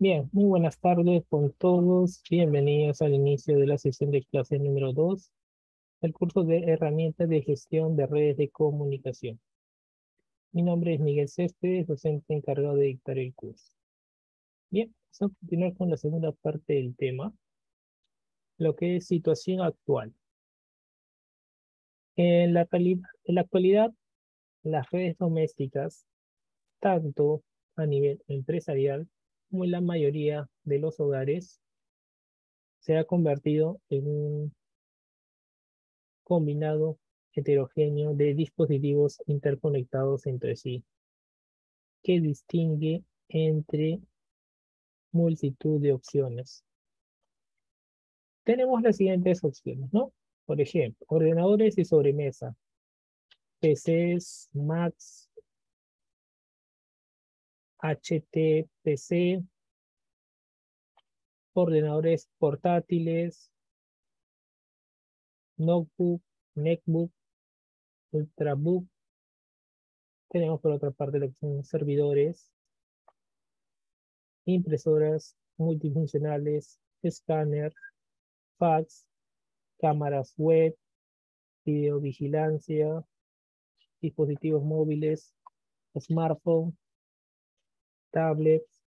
Bien, muy buenas tardes con todos. Bienvenidos al inicio de la sesión de clase número 2 del curso de herramientas de gestión de redes de comunicación. Mi nombre es Miguel Céspedes, docente encargado de dictar el curso. Bien, vamos a continuar con la segunda parte del tema, lo que es situación actual. En la, en la actualidad, las redes domésticas, tanto a nivel empresarial como en la mayoría de los hogares, se ha convertido en un combinado heterogéneo de dispositivos interconectados entre sí, que distingue entre multitud de opciones. Tenemos las siguientes opciones, ¿no? Por ejemplo, ordenadores y sobremesa, PCs, Macs, HTPC, ordenadores portátiles, notebook, netbook, ultrabook. Tenemos por otra parte lo que son servidores, impresoras multifuncionales, escáner, fax, cámaras web, videovigilancia, dispositivos móviles, smartphone, tablets,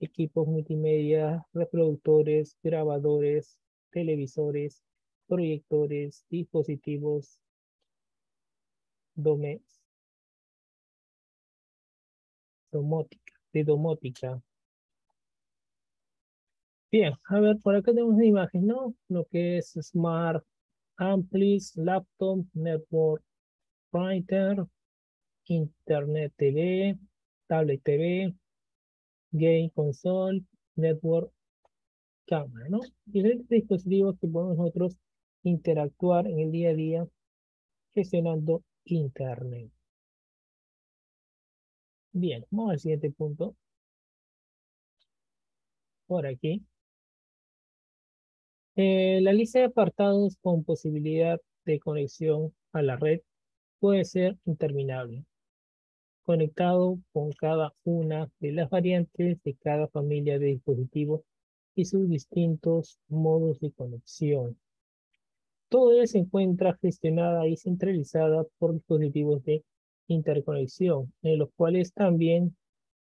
equipos multimedia, reproductores, grabadores, televisores, proyectores, dispositivos domésticos, domótica, de domótica. Bien, a ver, por acá tenemos una imagen, ¿no? Lo que es Smart Amplis, Laptop, Network Writer, Internet TV, Tablet TV, Game Console, Network Camera, ¿no? Diferentes dispositivos que podemos nosotros interactuar en el día a día gestionando Internet. Bien, vamos al siguiente punto. Por aquí. Eh, la lista de apartados con posibilidad de conexión a la red puede ser interminable, conectado con cada una de las variantes de cada familia de dispositivos y sus distintos modos de conexión. Todo ello se encuentra gestionada y centralizada por dispositivos de interconexión, en los cuales también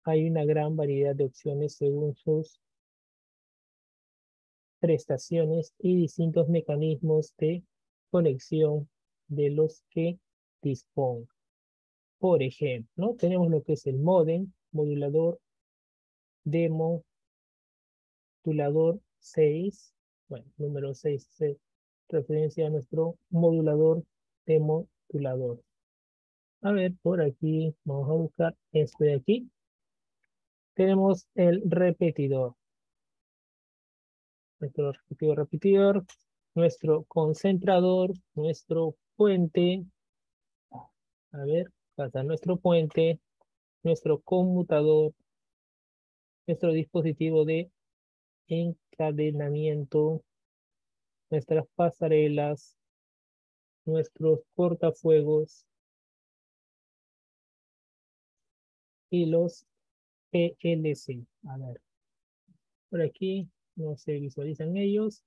hay una gran variedad de opciones según sus prestaciones y distintos mecanismos de conexión de los que disponga. Por ejemplo, tenemos lo que es el modem, modulador, demo, modulador 6, bueno, número 6 se referencia a nuestro modulador, demo, modulador. A ver, por aquí, vamos a buscar este de aquí. Tenemos el repetidor. Nuestro repetidor, repetidor, nuestro concentrador, nuestro puente. A ver, pasa nuestro puente, nuestro conmutador, nuestro dispositivo de encadenamiento, nuestras pasarelas, nuestros cortafuegos, y los PLC. A ver, por aquí no se visualizan ellos,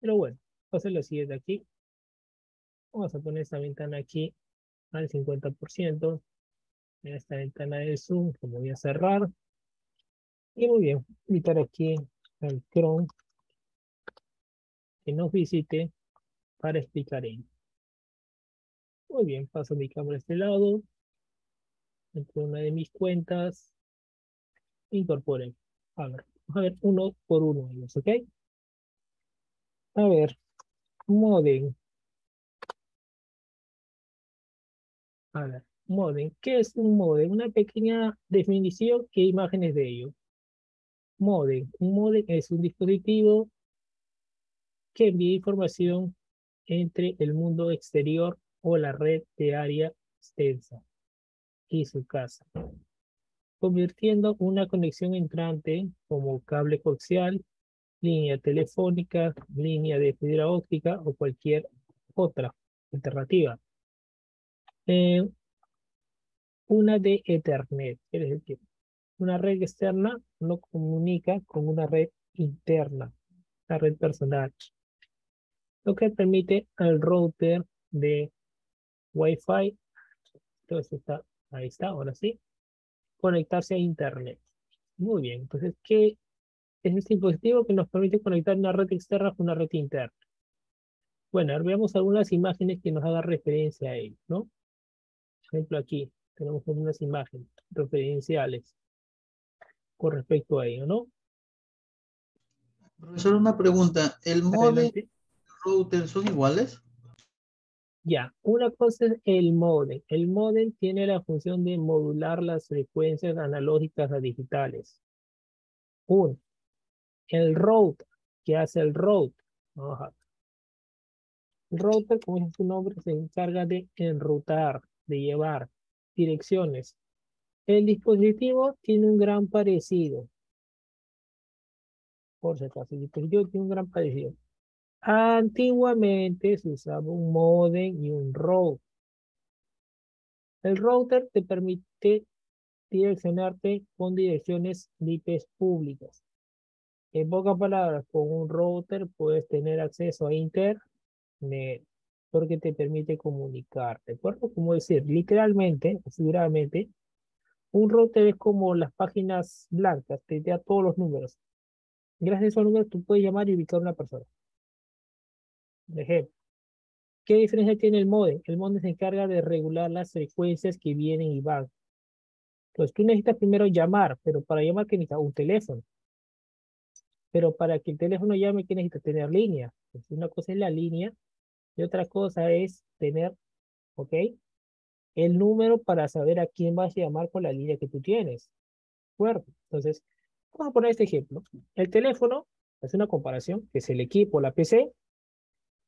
pero bueno, vamos a lo siguiente aquí. Vamos a poner esta ventana aquí al 50%. En esta ventana de Zoom, como voy a cerrar. Y muy bien, invitar aquí al Chrome que nos visite para explicar ello. Muy bien, paso mi cámara a este lado entre una de mis cuentas, incorporen. A ver, vamos a ver uno por uno ellos, ¿ok? A ver, modem. A ver, modem. ¿Qué es un modem? Una pequeña definición, ¿qué imágenes de ello? Modem. Un modem es un dispositivo que envía información entre el mundo exterior o la red de área extensa y su casa, convirtiendo una conexión entrante como cable coaxial, línea telefónica, línea de fibra óptica o cualquier otra alternativa. Eh, una de Ethernet, es decir, una red externa no comunica con una red interna, la red personal, lo que permite al router de Wi-Fi, entonces está, ahí está, ahora sí, conectarse a Internet. Muy bien, entonces, ¿qué es este dispositivo que nos permite conectar una red externa con una red interna? Bueno, ahora veamos algunas imágenes que nos hagan referencia a ello, ¿no? Por ejemplo, aquí tenemos algunas imágenes referenciales con respecto a ello, ¿no? Profesor, una pregunta. ¿El modem y el router son iguales? Ya, una cosa es el modem. El modem tiene la función de modular las frecuencias analógicas a digitales. Un, el router, ¿qué hace el router? El router, como dice su nombre, se encarga de enrutar, de llevar direcciones. El dispositivo tiene un gran parecido. Por si acaso, el dispositivo tiene un gran parecido. Antiguamente se usaba un modem y un router. El router te permite direccionarte con direcciones IP públicas. En pocas palabras, con un router puedes tener acceso a Internet porque te permite comunicar. ¿De acuerdo? Como decir, literalmente, figuradamente, un router es como las páginas blancas, te da todos los números. Gracias a esos números tú puedes llamar y ubicar a una persona. Ejemplo, ¿qué diferencia tiene el modem? El modem se encarga de regular las frecuencias que vienen y van. Entonces tú necesitas primero llamar, pero para llamar que necesitas un teléfono. Pero para que el teléfono llame, ¿qué necesitas? Tener línea. una cosa es la línea y otra cosa es tener, ¿ok? El número para saber a quién vas a llamar con la línea que tú tienes. ¿De? Entonces, vamos a poner este ejemplo. El teléfono es una comparación, que es el equipo, la PC.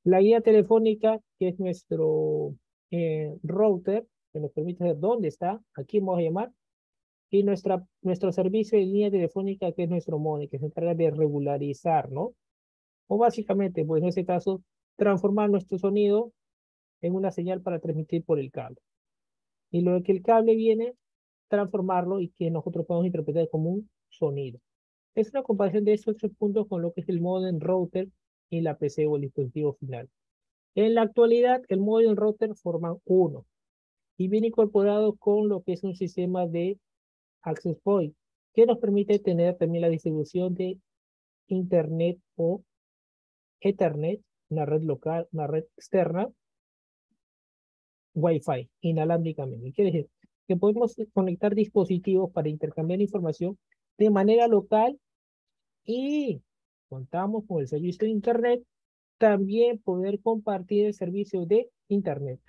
La guía telefónica, que es nuestro eh, router, que nos permite saber dónde está, a quién vamos a llamar. Y nuestra, nuestro servicio de línea telefónica, que es nuestro modem, que se encarga de regularizar, ¿no? O básicamente, pues en este caso, transformar nuestro sonido en una señal para transmitir por el cable. Y lo que el cable viene, transformarlo y que nosotros podemos interpretar como un sonido. Es una comparación de estos tres puntos con lo que es el modem router y la PC o el dispositivo final. En la actualidad, el modem router forman uno y viene incorporado con lo que es un sistema de access point que nos permite tener también la distribución de Internet o Ethernet una red local, una red externa, Wi-Fi, inalámbricamente. Quiere decir que podemos conectar dispositivos para intercambiar información de manera local y contamos con el servicio de Internet, también poder compartir el servicio de Internet.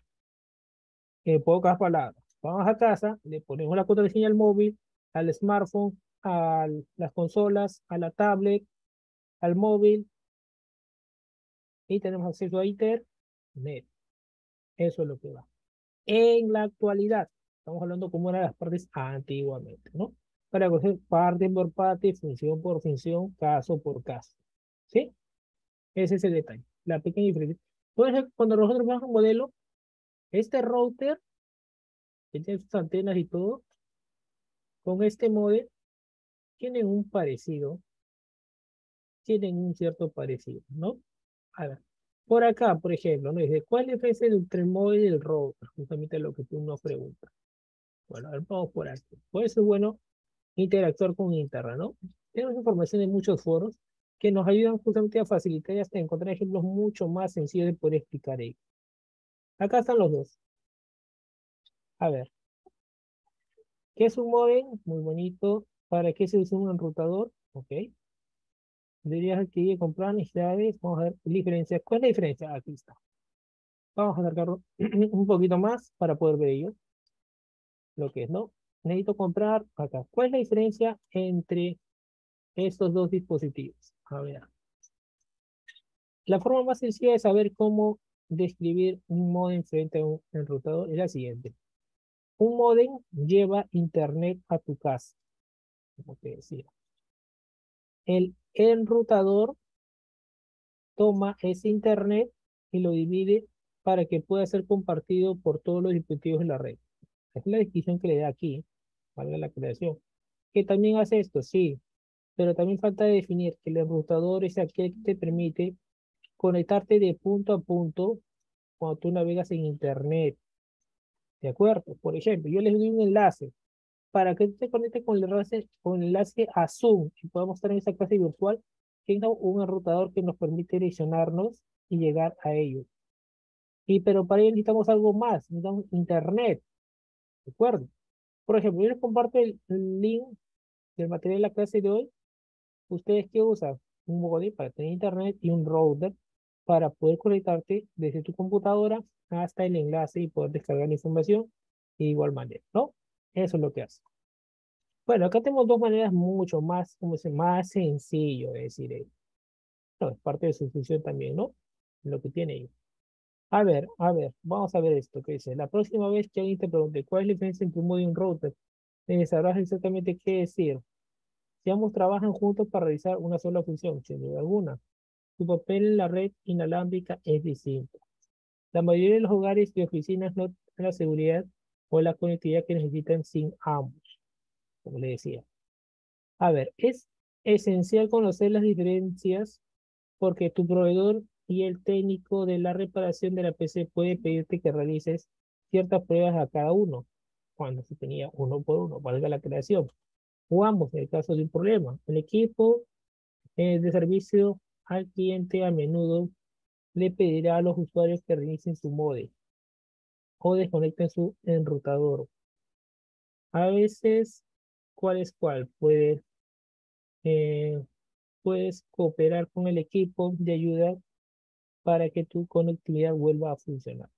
En pocas palabras, vamos a casa, le ponemos la contraseña al móvil, al smartphone, a las consolas, a la tablet, al móvil, y tenemos acceso a Internet. Eso es lo que va. En la actualidad, estamos hablando como eran las partes antiguamente, ¿no? Para coger parte por parte, función por función, caso por caso. ¿Sí? Ese es el detalle. La pequeña diferencia. Entonces, cuando nosotros vemos un modelo, este router, que tiene sus antenas y todo, con este modelo, tienen un parecido, tienen un cierto parecido, ¿no? A ver, por acá, por ejemplo, nos dice, ¿cuál es el móvil y el router? Justamente lo que tú nos preguntas. Bueno, a ver, vamos por aquí. Puede ser bueno interactuar con Internet, ¿no? Tenemos información de muchos foros que nos ayudan justamente a facilitar y hasta encontrar ejemplos mucho más sencillos de poder explicar ello. Acá están los dos. A ver. ¿Qué es un modem? Muy bonito. ¿Para qué se usa un enrutador? Ok dirías que comprar necesidades, vamos a ver diferencias. ¿Cuál es la diferencia? Aquí está. Vamos a acercarlo un poquito más para poder ver ello. Lo que es, ¿no? Necesito comprar acá. ¿Cuál es la diferencia entre estos dos dispositivos? A ver. La forma más sencilla de saber cómo describir un modem frente a un enrutador es la siguiente. Un modem lleva internet a tu casa, como te decía. El enrutador toma ese internet y lo divide para que pueda ser compartido por todos los dispositivos de la red. Es la descripción que le da aquí, valga la creación. Que también hace esto, sí, pero también falta definir que el enrutador es aquel que te permite conectarte de punto a punto cuando tú navegas en Internet. ¿De acuerdo? Por ejemplo, yo les doy un enlace para que te conectes con el enlace, con el enlace a Zoom y podamos estar en esa clase virtual, tenga un enrutador que nos permite direccionarnos y llegar a ellos. Y pero para ello necesitamos algo más, necesitamos internet. ¿De acuerdo? Por ejemplo, yo les comparto el link del material de la clase de hoy. ¿Ustedes qué usan? Un modem para tener internet y un router para poder conectarte desde tu computadora hasta el enlace y poder descargar la información de igual manera, ¿no? Eso es lo que hace. Bueno, acá tenemos dos maneras mucho más, como se más sencillo de decir es parte de su función también, ¿no? Lo que tiene ahí. A ver, a ver, vamos a ver esto que dice. La próxima vez que alguien te pregunte cuál es la diferencia entre un modem y un router, sabrás exactamente qué decir. Si ambos trabajan juntos para realizar una sola función, sin duda alguna. Su papel en la red inalámbrica es distinto. La mayoría de los hogares y oficinas no tienen la seguridad o la conectividad que necesitan sin ambos, como le decía. A ver, es esencial conocer las diferencias porque tu proveedor y el técnico de la reparación de la PC puede pedirte que realices ciertas pruebas a cada uno, cuando se tenía uno por uno, valga la creación, o ambos en el caso de un problema. El equipo eh, de servicio al cliente a menudo le pedirá a los usuarios que reinicien su modem o desconecten su enrutador. A veces, ¿cuál es cuál? Puede, eh, puedes cooperar con el equipo de ayuda para que tu conectividad vuelva a funcionar.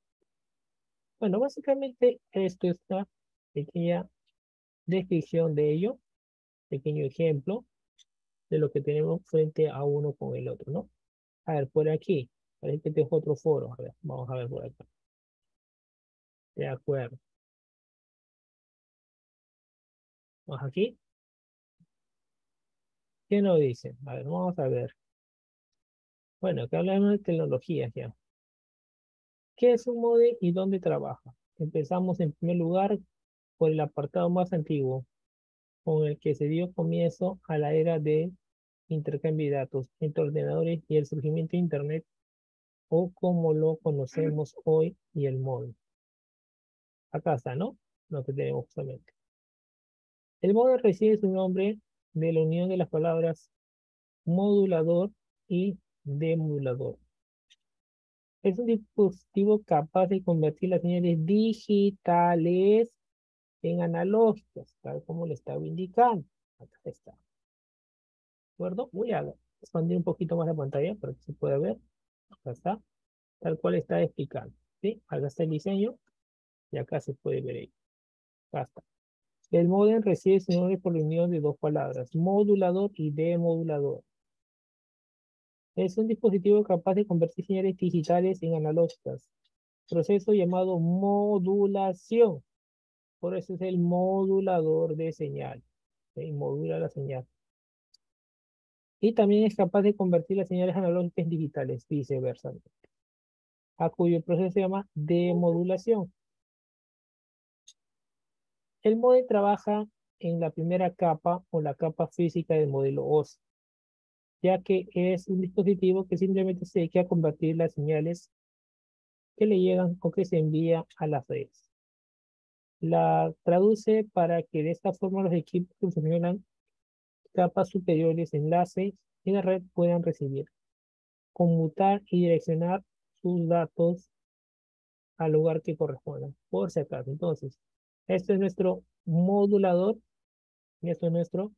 Bueno, básicamente esto es una pequeña descripción de ello, pequeño ejemplo de lo que tenemos frente a uno con el otro, ¿no? A ver, por aquí, parece que tengo otro foro. A ver, vamos a ver por acá. De acuerdo. Vamos aquí. ¿Qué nos dicen? A ver, vamos a ver. Bueno, acá hablamos de tecnologías ya. ¿Qué es un modem y dónde trabaja? Empezamos en primer lugar por el apartado más antiguo, con el que se dio comienzo a la era de intercambio de datos entre ordenadores y el surgimiento de Internet, o como lo conocemos hoy, y el modem. Acá está, ¿no? Lo que tenemos justamente. El modem recibe su nombre de la unión de las palabras modulador y demodulador. Es un dispositivo capaz de convertir las señales digitales en analógicas, tal como le estaba indicando. Acá está. ¿De acuerdo? Voy a expandir un poquito más la pantalla para que se pueda ver. Acá está. Tal cual está explicando. ¿Sí? Acá el diseño. Y acá se puede ver ahí. Acá está. El modem recibe su nombre por la unión de dos palabras, modulador y demodulador. Es un dispositivo capaz de convertir señales digitales en analógicas. Proceso llamado modulación. Por eso es el modulador de señal. Modula la señal. Y también es capaz de convertir las señales analógicas en digitales, viceversa. A cuyo proceso se llama demodulación. El modem trabaja en la primera capa o la capa física del modelo OSI ya que es un dispositivo que simplemente se dedica a convertir las señales que le llegan o que se envía a las redes. La traduce para que de esta forma los equipos que funcionan capas superiores enlaces en la red puedan recibir, conmutar y direccionar sus datos al lugar que corresponda, por si acaso. Entonces, este es nuestro modulador y esto es nuestro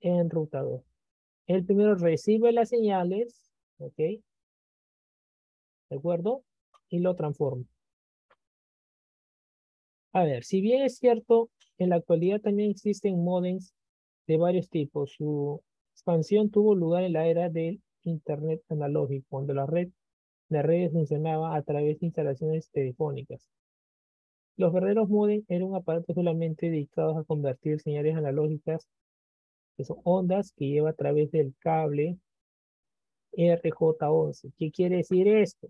enrutador. El primero recibe las señales, ¿ok? ¿De acuerdo? Y lo transforma. A ver, si bien es cierto, en la actualidad también existen modems de varios tipos. Su expansión tuvo lugar en la era del Internet analógico, cuando la red de redes funcionaba a través de instalaciones telefónicas. Los verdaderos modems eran un aparato solamente dedicados a convertir señales analógicas que son ondas que lleva a través del cable RJ11. ¿Qué quiere decir esto?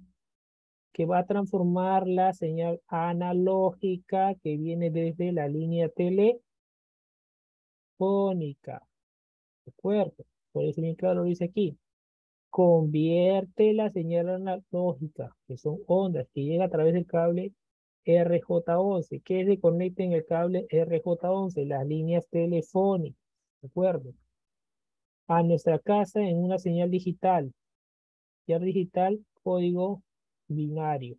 que va a transformar la señal analógica que viene desde la línea telefónica. ¿De acuerdo? Por eso bien claro lo dice aquí. Convierte la señal analógica, que son ondas que llegan a través del cable RJ11, que se conecta en el cable RJ11, las líneas telefónicas. ¿De acuerdo? A nuestra casa en una señal digital. Ya digital, código binario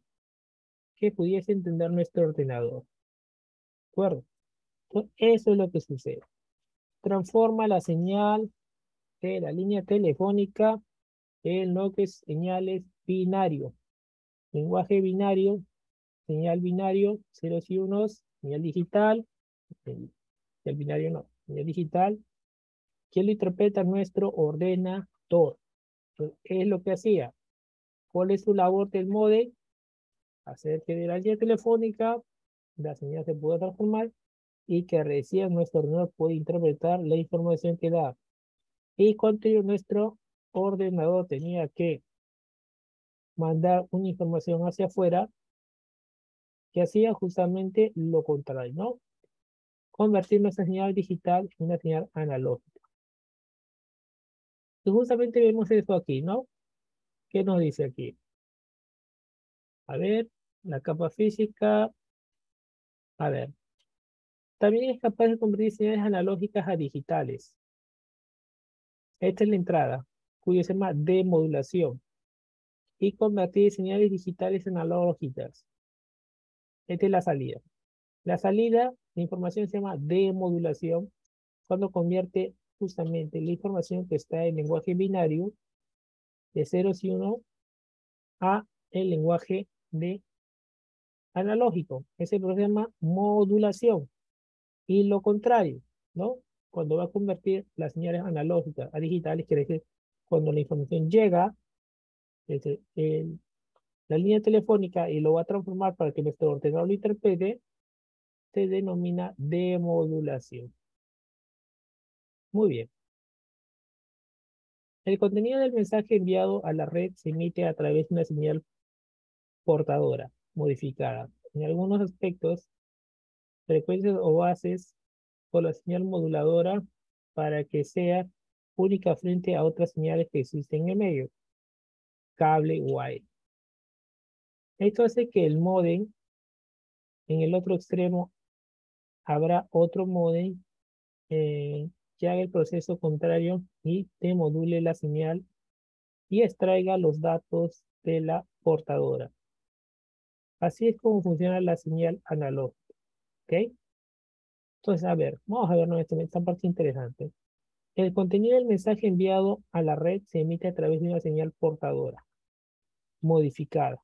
que pudiese entender nuestro ordenador. ¿De acuerdo? eso es lo que sucede. Transforma la señal de la línea telefónica en lo que es señales binario. Lenguaje binario, señal binario, ceros y unos, señal digital, el binario no, señal digital, que lo interpreta nuestro ordenador. es lo que hacía? ¿Cuál es su labor del modem? Hacer que de la línea telefónica la señal se pueda transformar y que recién nuestro ordenador puede interpretar la información que da. Y cuando nuestro ordenador tenía que mandar una información hacia afuera, que hacía justamente lo contrario, ¿no? Convertir nuestra señal digital en una señal analógica. Justamente vemos esto aquí, ¿no? ¿Qué nos dice aquí? A ver, la capa física. A ver. También es capaz de convertir señales analógicas a digitales. Esta es la entrada, cuyo se llama demodulación. Y convertir señales digitales analógicas. Esta es la salida. La salida, la información se llama demodulación, cuando convierte justamente la información que está en lenguaje binario de ceros y uno a el lenguaje de analógico. Ese llama modulación. Y lo contrario, ¿no? Cuando va a convertir las señales analógicas a digitales, quiere decir cuando la información llega desde la línea telefónica y lo va a transformar para que nuestro ordenador lo interprete, se denomina demodulación. Muy bien. El contenido del mensaje enviado a la red se emite a través de una señal portadora modificada. En algunos aspectos, frecuencias o bases por la señal moduladora para que sea única frente a otras señales que existen en el medio. Cable wire. Esto hace que el modem, en el otro extremo, habrá otro modem eh, que haga el proceso contrario y te module la señal y extraiga los datos de la portadora. Así es como funciona la señal analógica. ¿Ok? Entonces, a ver, vamos a ver nuevamente esta parte interesante. El contenido del mensaje enviado a la red se emite a través de una señal portadora modificada.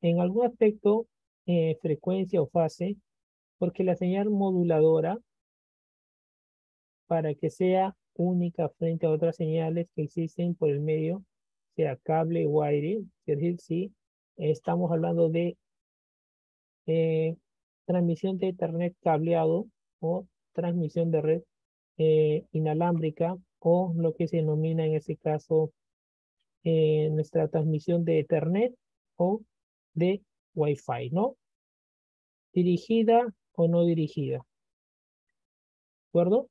En algún aspecto, eh, frecuencia o fase, porque la señal moduladora para que sea única frente a otras señales que existen por el medio, sea cable wire, es decir, si estamos hablando de eh, transmisión de Ethernet cableado o transmisión de red eh, inalámbrica o lo que se denomina en este caso eh, nuestra transmisión de Ethernet o de Wi-Fi, ¿no? Dirigida o no dirigida. ¿De acuerdo?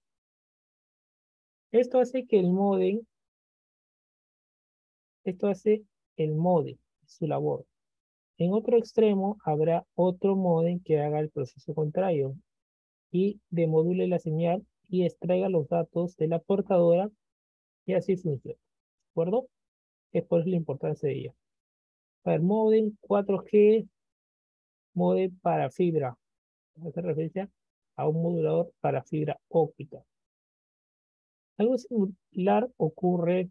Esto hace que el modem, esto hace el modem, su labor. En otro extremo habrá otro modem que haga el proceso contrario y demodule la señal y extraiga los datos de la portadora y así funciona. ¿De acuerdo? Es por eso la importancia de ella. Para el modem 4G, modem para fibra. Hace referencia a un modulador para fibra óptica. Algo similar ocurre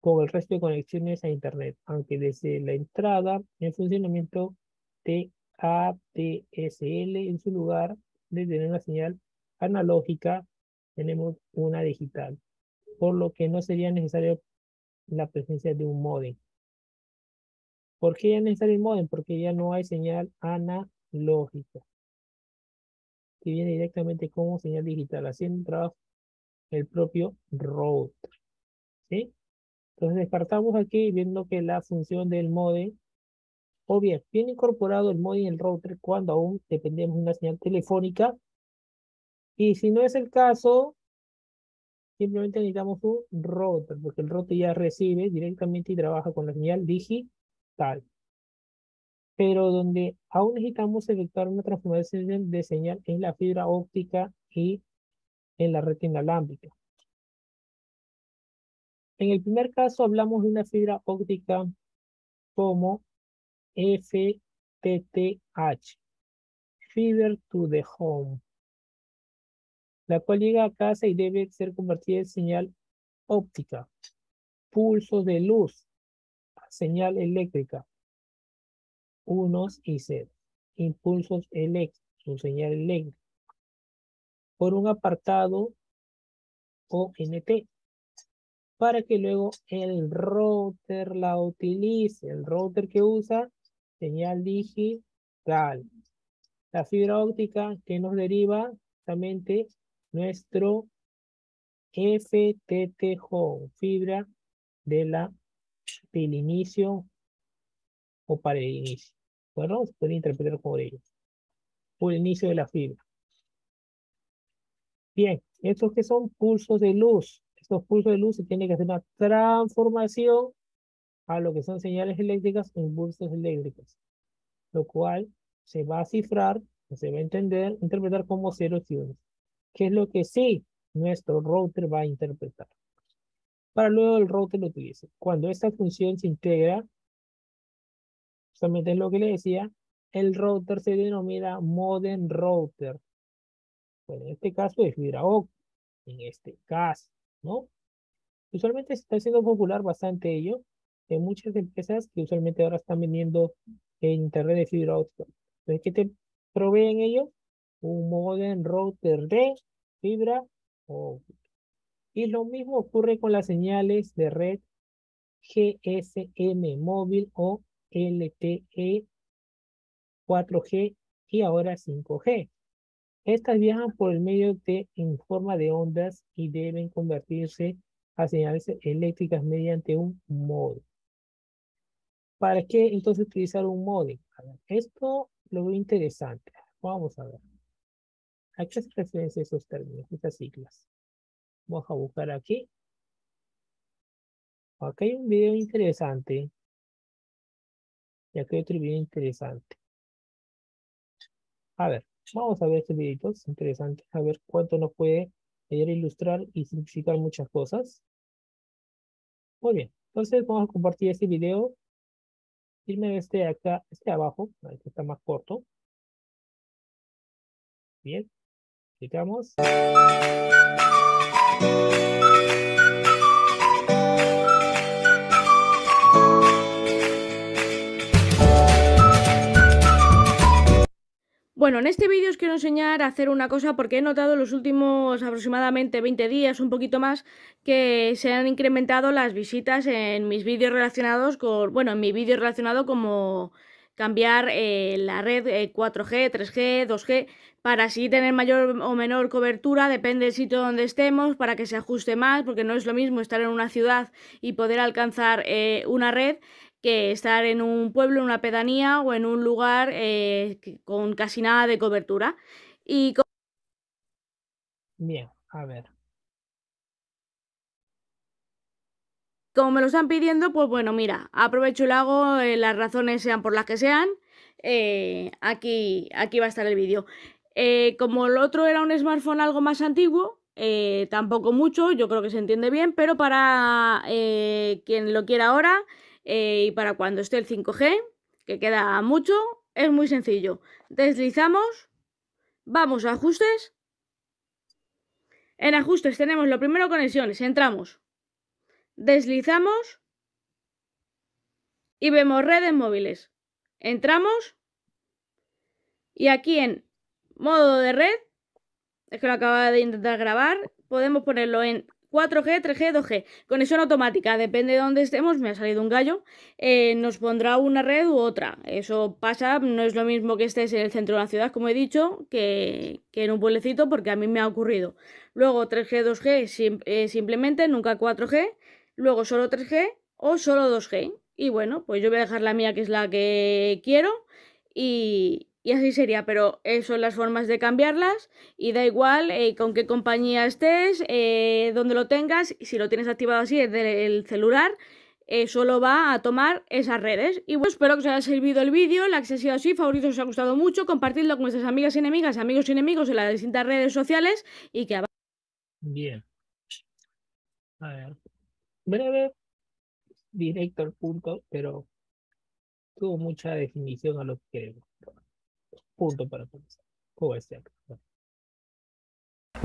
con el resto de conexiones a Internet, aunque desde la entrada en funcionamiento de ADSL en su lugar de tener una señal analógica, tenemos una digital, por lo que no sería necesario la presencia de un modem. ¿Por qué es necesario el modem? Porque ya no hay señal analógica, que viene directamente como señal digital, haciendo un trabajo el propio router. ¿Sí? Entonces descartamos aquí viendo que la función del modem O bien, viene incorporado el modem en el router cuando aún dependemos de una señal telefónica. Y si no es el caso, simplemente necesitamos un router, porque el router ya recibe directamente y trabaja con la señal digital. Pero donde aún necesitamos efectuar una transformación de señal en la fibra óptica y en la red inalámbrica. En el primer caso hablamos de una fibra óptica como FTTH, Fiber to the Home, la cual llega a casa y debe ser convertida en señal óptica, pulsos de luz, señal eléctrica, unos y ceros, impulsos eléctricos, señal eléctrica, por un apartado ONT, para que luego el router la utilice. El router que usa señal digital. La fibra óptica que nos deriva justamente nuestro FTTH, fibra de la, del inicio o para el inicio. Bueno, se puede interpretar como ello. Por el inicio de la fibra. Bien, estos que son pulsos de luz estos pulsos de luz se tiene que hacer una transformación a lo que son señales eléctricas en pulsos eléctricos, lo cual se va a cifrar, se va a entender, interpretar como ceros y unos, que es lo que sí nuestro router va a interpretar. Para luego el router lo utilice. Cuando esta función se integra, justamente es lo que le decía, el router se denomina modem router. Bueno, en este caso es fibra óptica, en este caso. ¿no? Usualmente está siendo popular bastante ello en muchas empresas que usualmente ahora están vendiendo en internet de fibra óptica. Entonces, ¿qué te proveen ellos? Un modem router de fibra óptica. Y lo mismo ocurre con las señales de red GSM móvil o LTE 4G y ahora 5G. Estas viajan por el medio de en forma de ondas y deben convertirse a señales eléctricas mediante un módem. ¿Para qué entonces utilizar un módem? esto lo veo interesante. Vamos a ver. ¿A qué se refieren esos términos, estas siglas? Vamos a buscar aquí. Acá hay un video interesante. Y acá hay otro video interesante. A ver. Vamos a ver este videito, es interesante, a ver cuánto nos puede ayudar a ilustrar y simplificar muchas cosas. Muy bien, entonces vamos a compartir este video. Irme este acá, este abajo, este está más corto. Bien, clicamos. Bueno, en este vídeo os quiero enseñar a hacer una cosa porque he notado en los últimos aproximadamente 20 días, un poquito más, que se han incrementado las visitas en mis vídeos relacionados con, bueno, en mi vídeo relacionado como cambiar eh, la red 4G, 3G, 2G, para así tener mayor o menor cobertura, depende del sitio donde estemos, para que se ajuste más, porque no es lo mismo estar en una ciudad y poder alcanzar eh, una red que estar en un pueblo, en una pedanía o en un lugar eh, con casi nada de cobertura. Y Bien, a ver. Como me lo están pidiendo, pues bueno, mira, aprovecho y lo hago, eh, las razones sean por las que sean. Eh, aquí, aquí va a estar el vídeo. como el otro era un smartphone algo más antiguo, tampoco mucho, yo creo que se entiende bien, pero para quien lo quiera ahora, eh, y para cuando esté el 5G, que queda mucho, es muy sencillo. Deslizamos, vamos a ajustes. En ajustes tenemos lo primero conexiones, entramos, deslizamos y vemos redes móviles. Entramos y aquí en modo de red, es que lo acaba de intentar grabar, podemos ponerlo en 4G, 3G, 2G. Conexión automática, depende de dónde estemos, me ha salido un gallo, eh, nos pondrá una red u otra. Eso pasa, no es lo mismo que estés en el centro de la ciudad, como he dicho, que, en un pueblecito, porque a mí me ha ocurrido. Luego 3G, 2G, eh, simplemente, nunca 4G. Luego solo 3G o solo 2G. y bueno, pues yo voy a dejar la mía que es la que quiero y, así sería, pero eso son las formas de cambiarlas y da igual eh, con qué compañía estés, eh, donde lo tengas, si lo tienes activado así desde el celular, eh, solo va a tomar esas redes. Y bueno, espero que os haya servido el vídeo, la que ha sido así, favorito os ha gustado mucho, compartidlo con vuestras amigas y enemigas, amigos y enemigos en las distintas redes sociales y que Bien. A ver. Breve, directo al punto, pero tuvo mucha definición a lo que queremos. Punto para comenzar. ¿Cómo es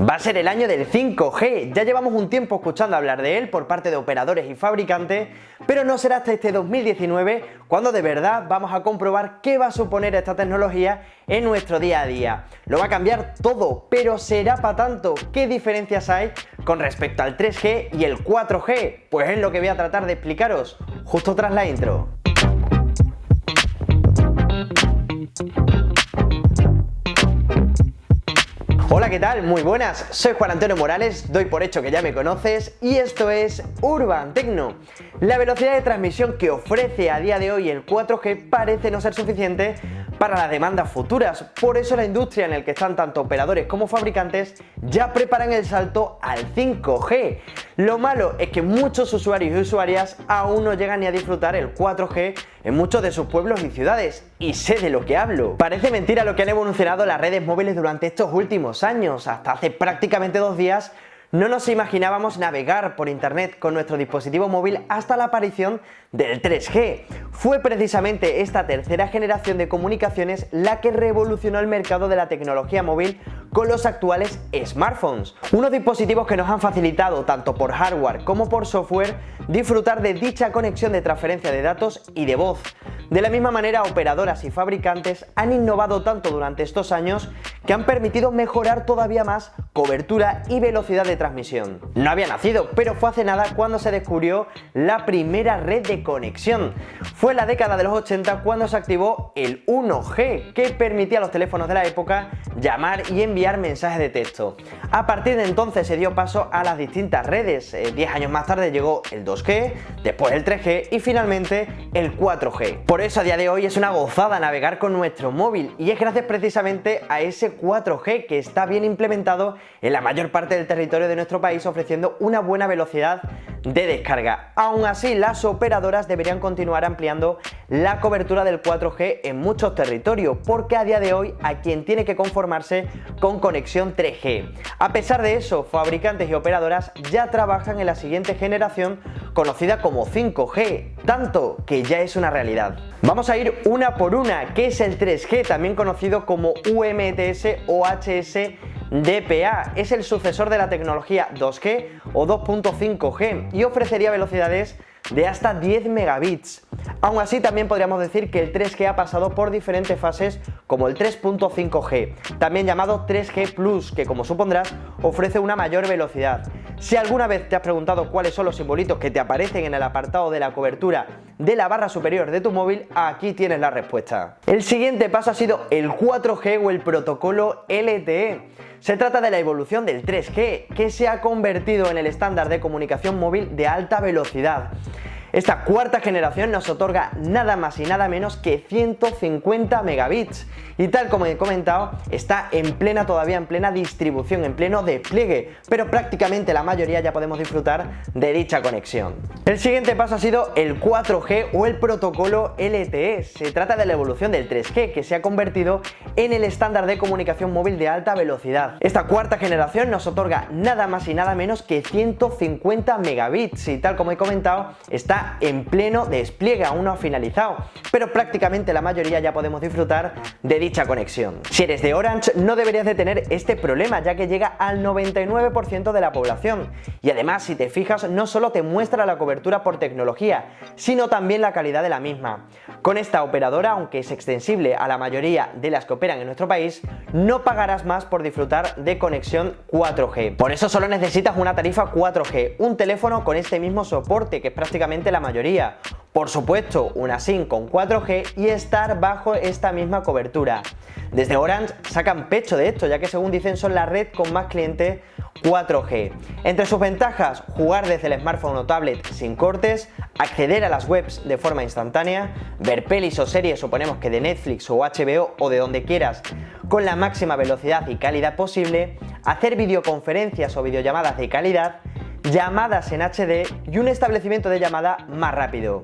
Va a ser el año del 5G, ya llevamos un tiempo escuchando hablar de él por parte de operadores y fabricantes, pero no será hasta este 2019 cuando de verdad vamos a comprobar qué va a suponer esta tecnología en nuestro día a día. Lo va a cambiar todo, pero será para tanto. ¿Qué diferencias hay con respecto al 3G y el 4G? Pues es lo que voy a tratar de explicaros justo tras la intro. Hola, ¿qué tal? Muy buenas, soy Juan Antonio Morales, doy por hecho que ya me conoces y esto es Urban Tecno. La velocidad de transmisión que ofrece a día de hoy el 4G parece no ser suficiente para las demandas futuras, por eso la industria en la que están tanto operadores como fabricantes ya preparan el salto al 5G. Lo malo es que muchos usuarios y usuarias aún no llegan ni a disfrutar el 4G en muchos de sus pueblos y ciudades, y sé de lo que hablo. Parece mentira lo que han evolucionado las redes móviles durante estos últimos años, hasta hace prácticamente dos días no nos imaginábamos navegar por internet con nuestro dispositivo móvil hasta la aparición del 3G. Fue precisamente esta tercera generación de comunicaciones la que revolucionó el mercado de la tecnología móvil con los actuales smartphones, unos dispositivos que nos han facilitado tanto por hardware como por software disfrutar de dicha conexión de transferencia de datos y de voz. De la misma manera, operadoras y fabricantes han innovado tanto durante estos años que han permitido mejorar todavía más cobertura y velocidad de transmisión. No había nacido, pero fue hace nada cuando se descubrió la primera red de conexión. Fue en la década de los 80 cuando se activó el 1G, que permitía a los teléfonos de la época llamar y enviar mensajes de texto. A partir de entonces se dio paso a las distintas redes. 10 eh, años más tarde llegó el 2G, después el 3G y finalmente el 4G. Por eso a día de hoy es una gozada navegar con nuestro móvil y es gracias precisamente a ese 4G que está bien implementado en la mayor parte del territorio de nuestro país ofreciendo una buena velocidad de descarga. Aún así, las operadoras deberían continuar ampliando la cobertura del 4G en muchos territorios, porque a día de hoy hay quien tiene que conformarse con conexión 3G. A pesar de eso, fabricantes y operadoras ya trabajan en la siguiente generación conocida como 5G, tanto que ya es una realidad. Vamos a ir una por una, que es el 3G, también conocido como UMTS o HS DPA. Es el sucesor de la tecnología 2G o 2.5G y ofrecería velocidades de hasta 10 megabits. Aún así también podríamos decir que el 3G ha pasado por diferentes fases como el 3.5G, también llamado 3G Plus, que como supondrás ofrece una mayor velocidad. Si alguna vez te has preguntado cuáles son los simbolitos que te aparecen en el apartado de la cobertura de la barra superior de tu móvil, aquí tienes la respuesta. El siguiente paso ha sido el 4G o el protocolo LTE. Se trata de la evolución del 3G, que se ha convertido en el estándar de comunicación móvil de alta velocidad. Esta cuarta generación nos otorga nada más y nada menos que 150 megabits y tal como he comentado está en plena todavía en plena distribución, en pleno despliegue, pero prácticamente la mayoría ya podemos disfrutar de dicha conexión. El siguiente paso ha sido el 4G o el protocolo LTE. Se trata de la evolución del 3G que se ha convertido en el estándar de comunicación móvil de alta velocidad. Esta cuarta generación nos otorga nada más y nada menos que 150 megabits y tal como he comentado está en pleno despliegue, aún no ha finalizado, pero prácticamente la mayoría ya podemos disfrutar de dicha conexión. Si eres de Orange no deberías de tener este problema ya que llega al 99% de la población y además si te fijas no solo te muestra la cobertura por tecnología, sino también la calidad de la misma. Con esta operadora, aunque es extensible a la mayoría de las que operan en nuestro país, no pagarás más por disfrutar de conexión 4G. Por eso solo necesitas una tarifa 4G, un teléfono con este mismo soporte que es prácticamente la mayoría. Por supuesto, una SIM con 4G y estar bajo esta misma cobertura. Desde Orange sacan pecho de esto, ya que según dicen son la red con más clientes 4G. Entre sus ventajas, jugar desde el smartphone o tablet sin cortes, acceder a las webs de forma instantánea, ver pelis o series, suponemos que de Netflix o HBO o de donde quieras, con la máxima velocidad y calidad posible, hacer videoconferencias o videollamadas de calidad, llamadas en HD y un establecimiento de llamada más rápido.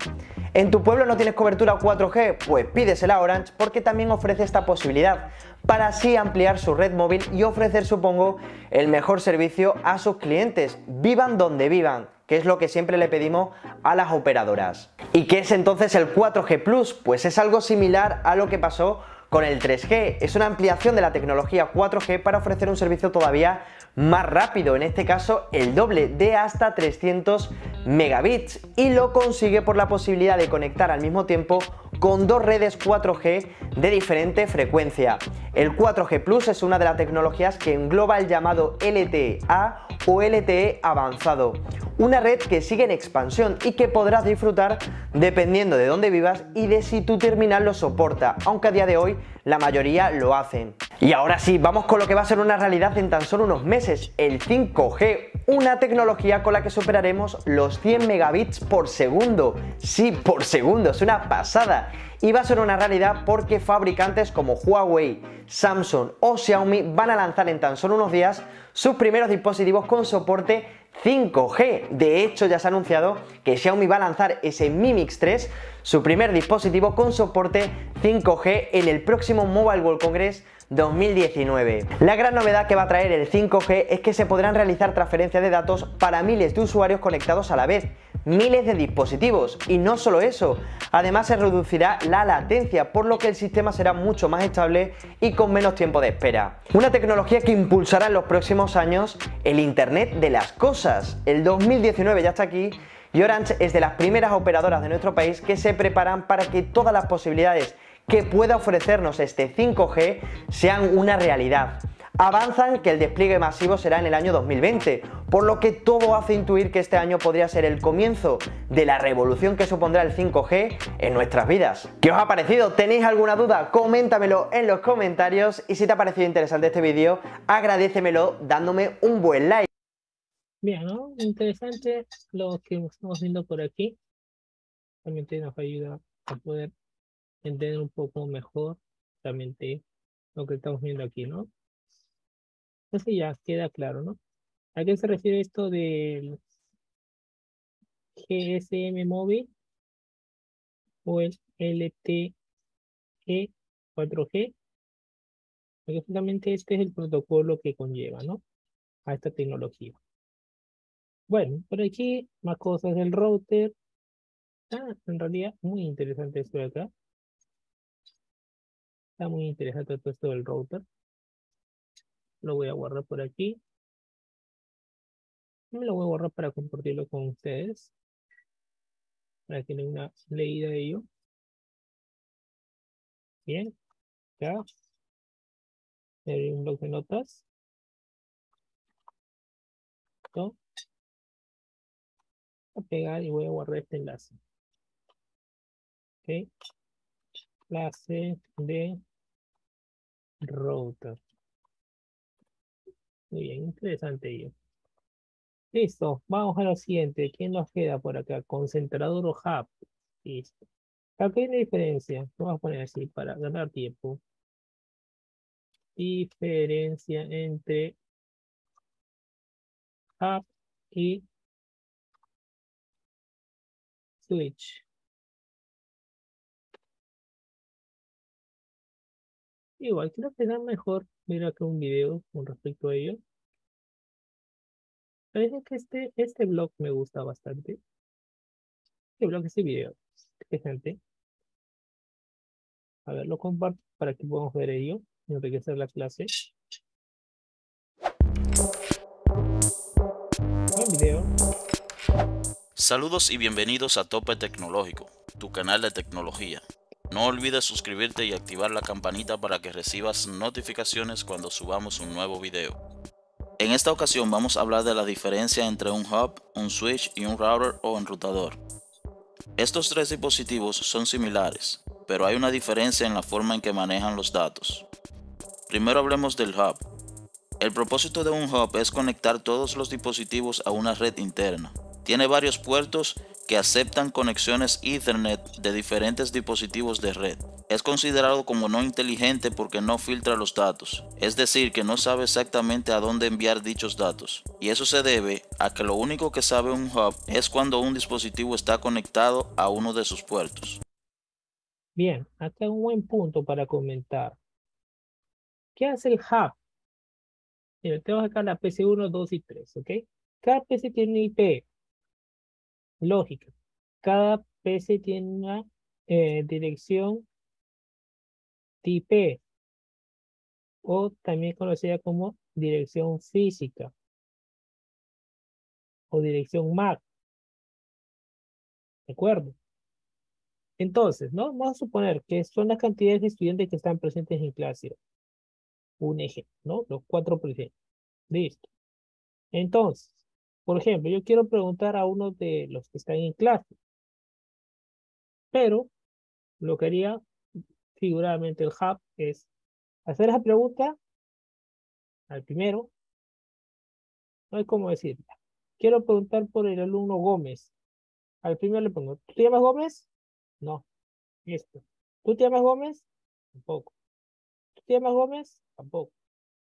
¿En tu pueblo no tienes cobertura 4G? Pues pídesela a Orange porque también ofrece esta posibilidad para así ampliar su red móvil y ofrecer, supongo, el mejor servicio a sus clientes, vivan donde vivan, que es lo que siempre le pedimos a las operadoras. ¿Y qué es entonces el 4G Plus? Pues es algo similar a lo que pasó con el 3G. Es una ampliación de la tecnología 4G para ofrecer un servicio todavía más rápido, en este caso el doble de hasta 300 megabits y lo consigue por la posibilidad de conectar al mismo tiempo con dos redes 4G de diferente frecuencia. El 4G Plus es una de las tecnologías que engloba el llamado LTE-A o LTE avanzado, una red que sigue en expansión y que podrás disfrutar dependiendo de dónde vivas y de si tu terminal lo soporta, aunque a día de hoy la mayoría lo hacen. Y ahora sí, vamos con lo que va a ser una realidad en tan solo unos meses, el 5G, una tecnología con la que superaremos los 100 megabits por segundo. Sí, por segundo, es una pasada. Y va a ser una realidad porque fabricantes como Huawei, Samsung o Xiaomi van a lanzar en tan solo unos días sus primeros dispositivos con soporte 5G. De hecho, ya se ha anunciado que Xiaomi va a lanzar ese Mi Mix 3, su primer dispositivo con soporte 5G en el próximo Mobile World Congress 2019. La gran novedad que va a traer el 5G es que se podrán realizar transferencias de datos para miles de usuarios conectados a la vez, miles de dispositivos. Y no solo eso, además se reducirá la latencia, por lo que el sistema será mucho más estable y con menos tiempo de espera. Una tecnología que impulsará en los próximos años el Internet de las Cosas. El 2019 ya está aquí y Orange es de las primeras operadoras de nuestro país que se preparan para que todas las posibilidades que pueda ofrecernos este 5G sean una realidad. Avanzan que el despliegue masivo será en el año 2020, por lo que todo hace intuir que este año podría ser el comienzo de la revolución que supondrá el 5G en nuestras vidas. ¿Qué os ha parecido? ¿Tenéis alguna duda? Coméntamelo en los comentarios y si te ha parecido interesante este vídeo, agradecemelo dándome un buen like. Bien, ¿no? Interesante lo que estamos viendo por aquí. También nos ayuda a poder entender un poco mejor realmente lo que estamos viendo aquí, ¿no? Entonces ya queda claro, ¿no? ¿A qué se refiere esto del GSM móvil o el LTE 4G? Porque justamente este es el protocolo que conlleva, ¿no? A esta tecnología. Bueno, por aquí más cosas del router. Ah, en realidad muy interesante esto de acá. Está muy interesante todo esto del router. Lo voy a guardar por aquí. Me lo voy a guardar para compartirlo con ustedes. Para que den una leída de ello. Bien. Ya. un blog de notas. Voy pegar y voy a guardar este enlace. Ok. Clase de router. Muy bien, interesante ello. Listo, vamos a lo siguiente. ¿Quién nos queda por acá? Concentrador o hub. Listo. Acá hay una diferencia. Vamos a poner así para ganar tiempo. Diferencia entre hub y switch. Igual creo que da mejor ver acá un video con respecto a ello. Parece que este, este blog me gusta bastante. Este blog, este video. Interesante. A ver, lo comparto para que podamos ver ello. Y enriquecer la clase. Saludos y bienvenidos a Tope Tecnológico, tu canal de tecnología. No olvides suscribirte y activar la campanita para que recibas notificaciones cuando subamos un nuevo video. En esta ocasión vamos a hablar de la diferencia entre un hub, un switch y un router o enrutador. Estos tres dispositivos son similares, pero hay una diferencia en la forma en que manejan los datos. Primero hablemos del hub. El propósito de un hub es conectar todos los dispositivos a una red interna. Tiene varios puertos que aceptan conexiones Ethernet de diferentes dispositivos de red. Es considerado como no inteligente porque no filtra los datos, es decir, que no sabe exactamente a dónde enviar dichos datos. Y eso se debe a que lo único que sabe un hub es cuando un dispositivo está conectado a uno de sus puertos. Bien, acá un buen punto para comentar. ¿Qué hace el hub? tenemos acá la PC1, 2 y 3, ¿ok? Cada PC tiene IP. Lógica. Cada PC tiene una eh, dirección IP o también conocida como dirección física o dirección MAC. ¿De acuerdo? Entonces, ¿no? Vamos a suponer que son las cantidades de estudiantes que están presentes en clase. Un eje, ¿no? Los cuatro presentes. Listo. Entonces, por ejemplo, yo quiero preguntar a uno de los que están en clase. Pero lo que haría figuradamente el hub es hacer esa pregunta al primero. No hay cómo decirla. Quiero preguntar por el alumno Gómez. Al primero le pongo, ¿tú te llamas Gómez? No. Listo. ¿Tú te llamas Gómez? Tampoco. ¿Tú te llamas Gómez? Tampoco.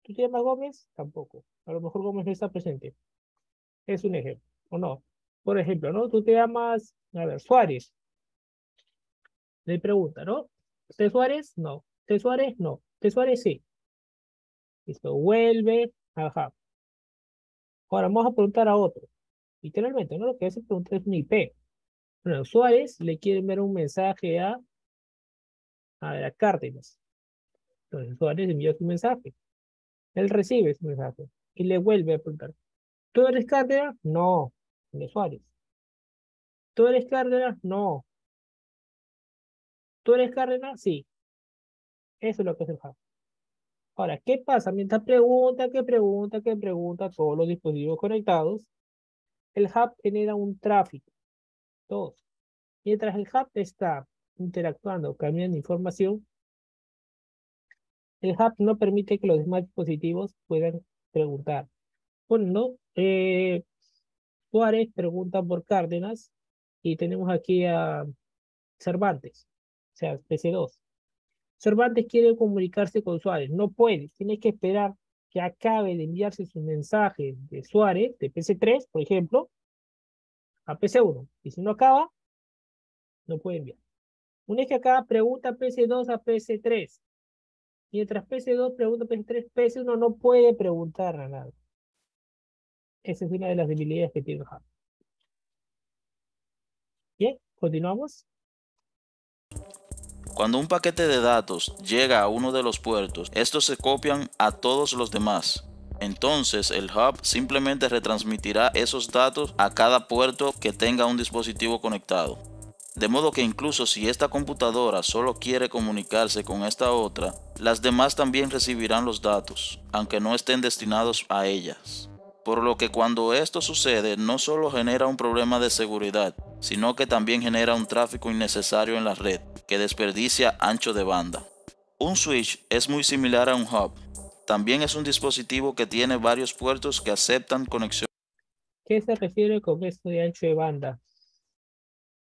¿Tú te llamas Gómez? Tampoco. A lo mejor Gómez no está presente. Es un ejemplo, ¿o no? Por ejemplo, ¿no? Tú te llamas, a ver, Suárez. Le pregunta, ¿no? ¿Usted Suárez? No. ¿Usted Suárez? No. ¿Usted Suárez? Sí. Listo, vuelve, ajá. Ahora vamos a preguntar a otro. Literalmente, ¿no? Lo que hace preguntar es un IP. Bueno, Suárez le quiere enviar un mensaje a, a Cárdenas. Entonces Suárez envía su mensaje. Él recibe ese mensaje y le vuelve a preguntar. ¿Tú eres Cárdenas? No, de Suárez. ¿Tú eres Cárdenas? No. ¿Tú eres Cárdenas? Sí. Eso es lo que es el hub. Ahora, ¿qué pasa? Mientras pregunta, que pregunta, que pregunta todos los dispositivos conectados, el hub genera un tráfico. Dos. Mientras el hub está interactuando, cambiando información, el hub no permite que los demás dispositivos puedan preguntar. Bueno, eh, Suárez pregunta por Cárdenas y tenemos aquí a Cervantes, o sea, PC2. Cervantes quiere comunicarse con Suárez, no puede, tiene que esperar que acabe de enviarse su mensaje de Suárez, de PC3, por ejemplo, a PC1. Y si no acaba, no puede enviar. Una vez que acaba, pregunta PC2 a PC3. Mientras PC2 pregunta PC3, PC1 no puede preguntar a nada. Esa es una de las debilidades que tiene Hub. Bien, continuamos. Cuando un paquete de datos llega a uno de los puertos, estos se copian a todos los demás. Entonces el hub simplemente retransmitirá esos datos a cada puerto que tenga un dispositivo conectado. De modo que incluso si esta computadora solo quiere comunicarse con esta otra, las demás también recibirán los datos, aunque no estén destinados a ellas. Por lo que cuando esto sucede no solo genera un problema de seguridad, sino que también genera un tráfico innecesario en la red, que desperdicia ancho de banda. Un switch es muy similar a un hub. También es un dispositivo que tiene varios puertos que aceptan conexión. ¿Qué se refiere con esto de ancho de banda?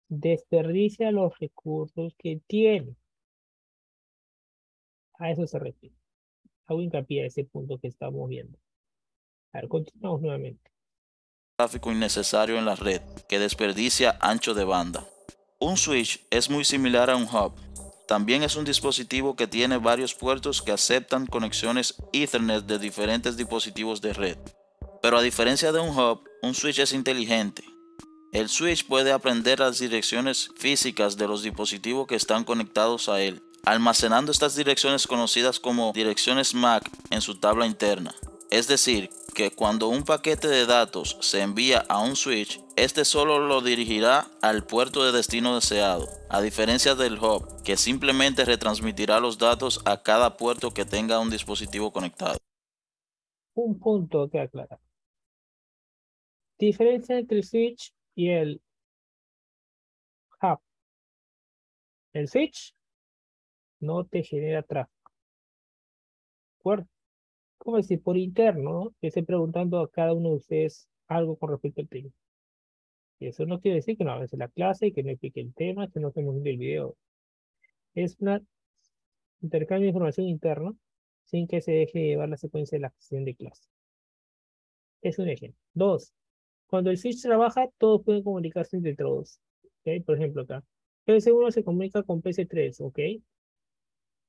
desperdicia los recursos que tiene. A eso se refiere. Hago hincapié a ese punto que estamos viendo. Continuamos nuevamente. Tráfico innecesario en la red que desperdicia ancho de banda. Un switch es muy similar a un hub. También es un dispositivo que tiene varios puertos que aceptan conexiones Ethernet de diferentes dispositivos de red. Pero a diferencia de un hub, un switch es inteligente el switch puede aprender las direcciones físicas de los dispositivos que están conectados a él, almacenando estas direcciones conocidas como direcciones MAC en su tabla interna. Es decir, que cuando un paquete de datos se envía a un switch, este solo lo dirigirá al puerto de destino deseado, a diferencia del hub, que simplemente retransmitirá los datos a cada puerto que tenga un dispositivo conectado. Un punto que aclarar. Diferencia entre el switch y el hub. El switch no te genera tráfico. ¿De acuerdo? ¿Cómo decir? Por interno, ¿no? Que esté preguntando a cada uno de ustedes algo con respecto al tema. Y eso no quiere decir que no avance la clase, que no explique el tema, que no estemos viendo el video. Es un intercambio de información interno sin que se deje llevar la secuencia de la sesión de clase. Es un ejemplo. Dos, cuando el switch trabaja, todos pueden comunicarse entre todos. ¿okay? Por ejemplo, acá. PC1 se comunica con PC3, ¿ok?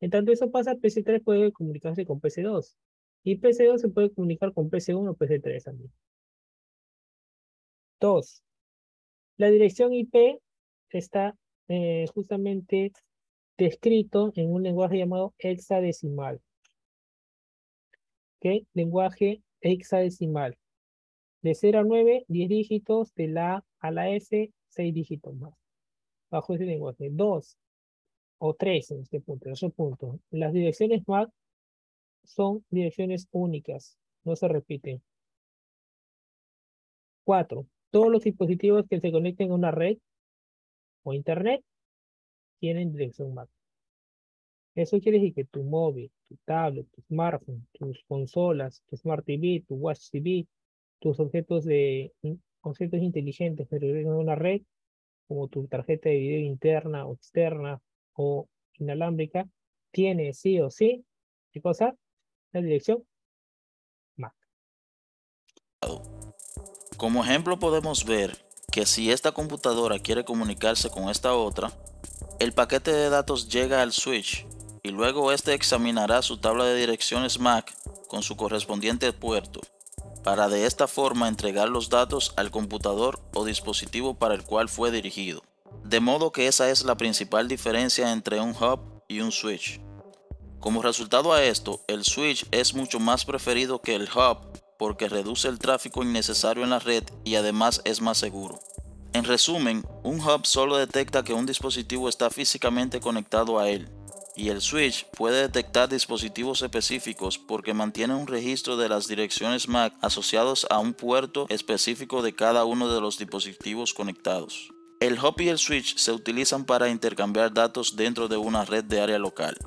En tanto eso pasa, PC3 puede comunicarse con PC2. Y PC2 se puede comunicar con PC1 o PC3 también. Dos, la dirección IP está eh, justamente descrito en un lenguaje llamado hexadecimal. ¿Ok? Lenguaje hexadecimal. De 0 a 9, 10 dígitos, de la A a la F, 6 dígitos más. Bajo ese lenguaje. 2 o 3 en este punto, en punto. Las direcciones MAC son direcciones únicas, no se repiten. 4. Todos los dispositivos que se conecten a una red o internet tienen dirección MAC. Eso quiere decir que tu móvil, tu tablet, tu smartphone, tus consolas, tu Smart TV, tu Watch TV, tus objetos de objetos inteligentes que en una red, como tu tarjeta de video interna o externa o inalámbrica, tiene sí o sí, ¿qué cosa? La dirección MAC. Como ejemplo podemos ver que si esta computadora quiere comunicarse con esta otra, el paquete de datos llega al switch y luego este examinará su tabla de direcciones MAC con su correspondiente puerto para de esta forma entregar los datos al computador o dispositivo para el cual fue dirigido. De modo que esa es la principal diferencia entre un hub y un switch. Como resultado a esto, el switch es mucho más preferido que el hub porque reduce el tráfico innecesario en la red y además es más seguro. En resumen, un hub solo detecta que un dispositivo está físicamente conectado a él, y el switch puede detectar dispositivos específicos porque mantiene un registro de las direcciones MAC asociados a un puerto específico de cada uno de los dispositivos conectados. El hub y el switch se utilizan para intercambiar datos dentro de una red de área local,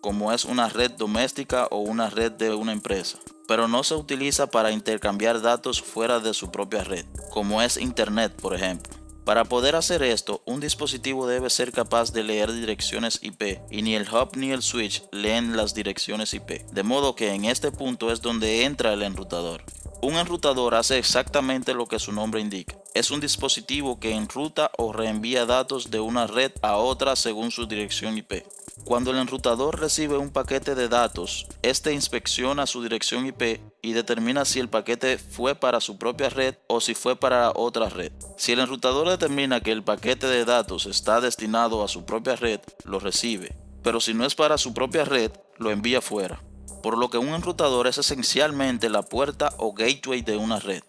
como es una red doméstica o una red de una empresa, pero no se utiliza para intercambiar datos fuera de su propia red, como es Internet por ejemplo. Para poder hacer esto, un dispositivo debe ser capaz de leer direcciones IP y ni el hub ni el switch leen las direcciones IP, de modo que en este punto es donde entra el enrutador. Un enrutador hace exactamente lo que su nombre indica. Es un dispositivo que enruta o reenvía datos de una red a otra según su dirección IP. Cuando el enrutador recibe un paquete de datos, este inspecciona su dirección IP y determina si el paquete fue para su propia red o si fue para otra red. Si el enrutador determina que el paquete de datos está destinado a su propia red, lo recibe, pero si no es para su propia red, lo envía fuera. Por lo que un enrutador es esencialmente la puerta o gateway de una red.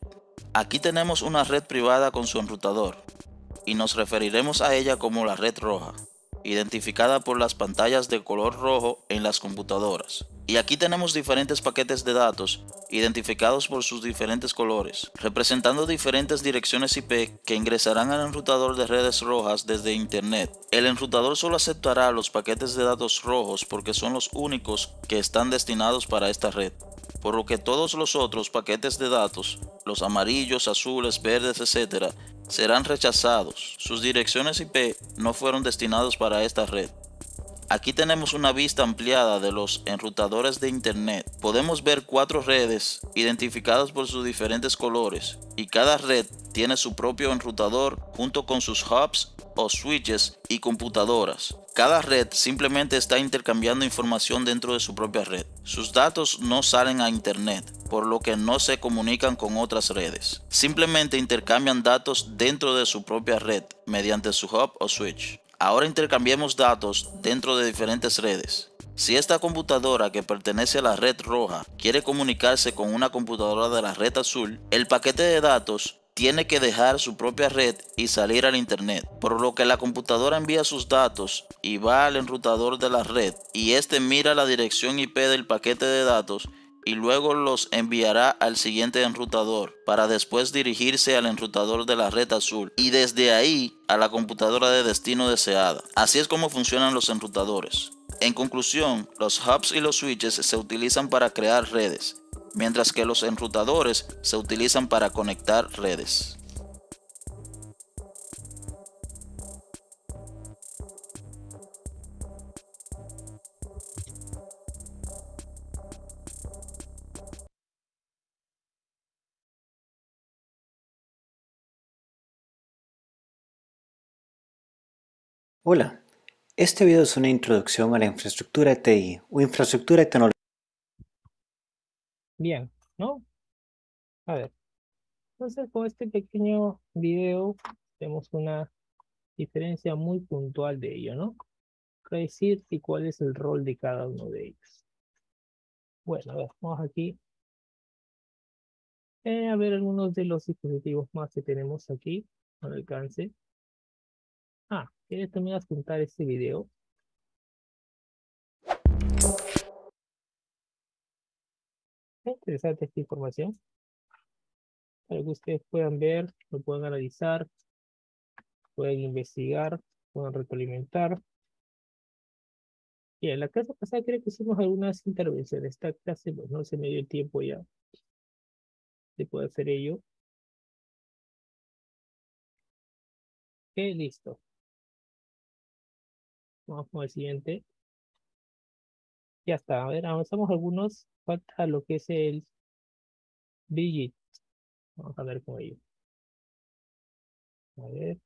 Aquí tenemos una red privada con su enrutador, y nos referiremos a ella como la red roja identificada por las pantallas de color rojo en las computadoras. Y aquí tenemos diferentes paquetes de datos identificados por sus diferentes colores, representando diferentes direcciones IP que ingresarán al enrutador de redes rojas desde Internet. El enrutador solo aceptará los paquetes de datos rojos porque son los únicos que están destinados para esta red por lo que todos los otros paquetes de datos, los amarillos, azules, verdes, etc., serán rechazados. Sus direcciones IP no fueron destinados para esta red. Aquí tenemos una vista ampliada de los enrutadores de Internet. Podemos ver cuatro redes identificadas por sus diferentes colores y cada red tiene su propio enrutador junto con sus hubs o switches y computadoras. Cada red simplemente está intercambiando información dentro de su propia red. Sus datos no salen a Internet, por lo que no se comunican con otras redes. Simplemente intercambian datos dentro de su propia red mediante su hub o switch. Ahora intercambiemos datos dentro de diferentes redes. Si esta computadora que pertenece a la red roja quiere comunicarse con una computadora de la red azul, el paquete de datos tiene que dejar su propia red y salir al internet, por lo que la computadora envía sus datos y va al enrutador de la red y este mira la dirección IP del paquete de datos y luego los enviará al siguiente enrutador para después dirigirse al enrutador de la red azul y desde ahí a la computadora de destino deseada. Así es como funcionan los enrutadores. En conclusión, los hubs y los switches se utilizan para crear redes, mientras que los enrutadores se utilizan para conectar redes. Hola, este video es una introducción a la infraestructura TI o infraestructura de tecnología. Bien, ¿no? A ver. Entonces, con este pequeño video tenemos una diferencia muy puntual de ello, ¿no? Decir y cuál es el rol de cada uno de ellos. Bueno, a ver, vamos aquí. Eh, a ver algunos de los dispositivos más que tenemos aquí al alcance. ¿Quieres también adjuntar este video? Interesante esta información. Para que ustedes puedan ver, lo puedan analizar, pueden investigar, puedan retroalimentar. Y en la clase pasada creo que hicimos algunas intervenciones. Esta clase pues no se me dio el tiempo ya de poder hacer ello. Ok, listo. Vamos con el siguiente. Ya está. A ver, avanzamos algunos. Falta lo que es el digit. Vamos a ver con ello. A ver.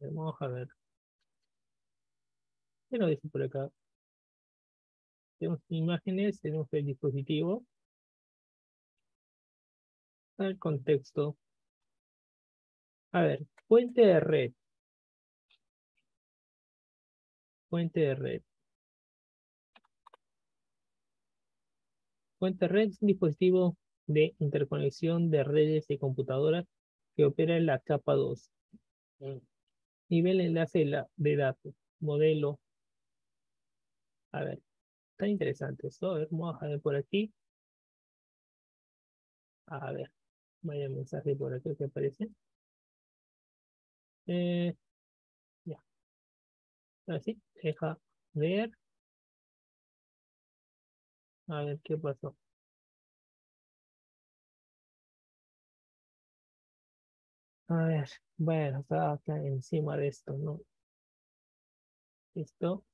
Vamos a ver. ¿Qué nos dice por acá? Tenemos imágenes, tenemos el dispositivo. El contexto. A ver, fuente de red. Fuente de red. Fuente de red es un dispositivo de interconexión de redes de computadoras que opera en la capa 2. Nivel enlace de datos, modelo, a ver, está interesante esto. A ver, vamos a ver por aquí. A ver, vaya mensaje por aquí que aparece. Eh, ya. Así, deja ver. A ver qué pasó. A ver, bueno, está acá encima de esto, ¿no? Listo.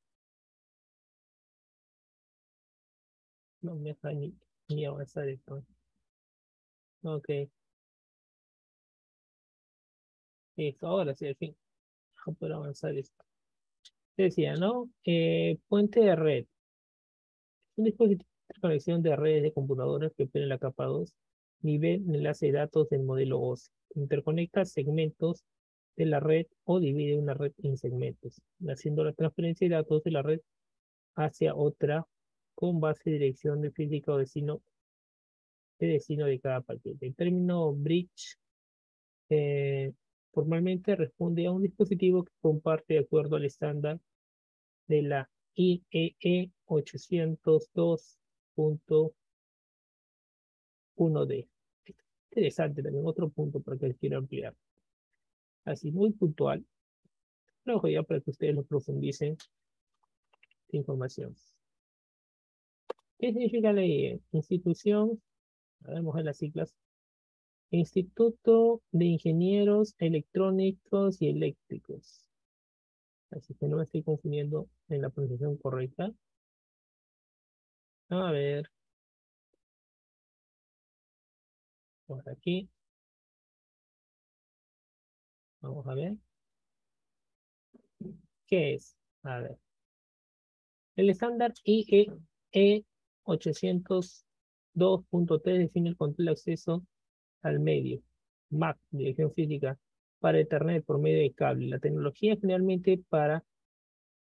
No me deja ni, ni avanzar esto. Ok. Listo, ahora sí, al fin. No puedo avanzar esto. Decía, ¿no? Eh, puente de red. Un dispositivo de conexión de redes de computadoras que opera en la capa 2. Nivel enlace de datos del modelo OSI. Interconecta segmentos de la red o divide una red en segmentos, haciendo la transferencia de datos de la red hacia otra con base de dirección de física o destino de destino de cada paquete. El término bridge eh, formalmente responde a un dispositivo que comparte de acuerdo al estándar de la IEE 802.1D. Interesante también, otro punto para que quiera ampliar. Así, muy puntual. Lo ya para que ustedes lo profundicen esta información. ¿Qué significa la institución? Vamos a las siglas. Instituto de Ingenieros Electrónicos y Eléctricos. Así que no me estoy confundiendo en la pronunciación correcta. A ver. Por aquí. Vamos a ver. ¿Qué es? A ver. El estándar IEE 802.3 define el control de acceso al medio, MAC, dirección física, para Ethernet por medio de cable. La tecnología generalmente para,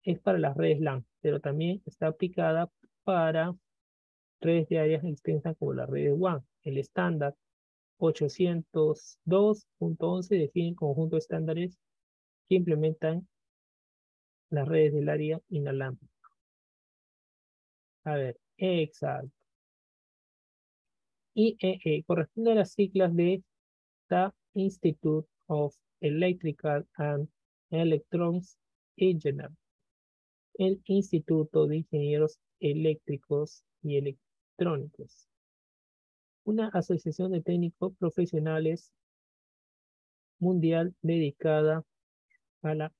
es para las redes LAN, pero también está aplicada para redes de áreas extensas como las redes WAN. El estándar 802.11 define el conjunto de estándares que implementan las redes del área inalámbrica. A ver, exacto. IEE corresponde a las siglas de The Institute of Electrical and Electronics Engineers, el Instituto de Ingenieros Eléctricos y Electrónicos, una asociación de técnicos profesionales mundial dedicada a la,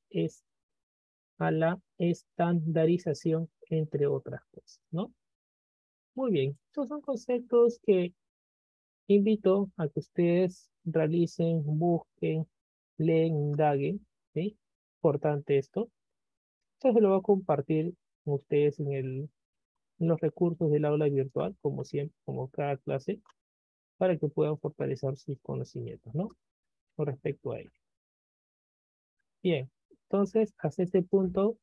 a la estandarización, entre otras cosas, ¿no? Muy bien, estos son conceptos que invito a que ustedes realicen, busquen, leen, indaguen, ¿sí? Importante esto. Esto se lo voy a compartir con ustedes en, el, en los recursos del aula virtual, como siempre, como cada clase, para que puedan fortalecer sus conocimientos, ¿no? Con respecto a ello. Bien, entonces, hasta este punto,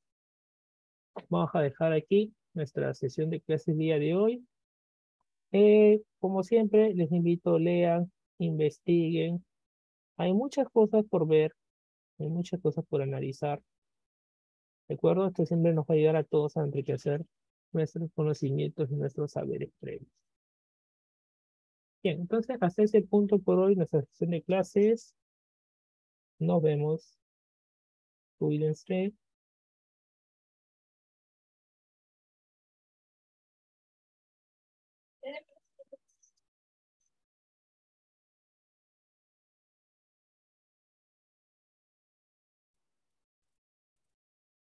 vamos a dejar aquí nuestra sesión de clases día de hoy. Eh, como siempre, les invito, lean, investiguen. Hay muchas cosas por ver, hay muchas cosas por analizar. ¿De acuerdo? Esto siempre nos va a ayudar a todos a enriquecer nuestros conocimientos y nuestros saberes previos. Bien, entonces hasta ese punto por hoy nuestra sesión de clases. Nos vemos. Cuídense.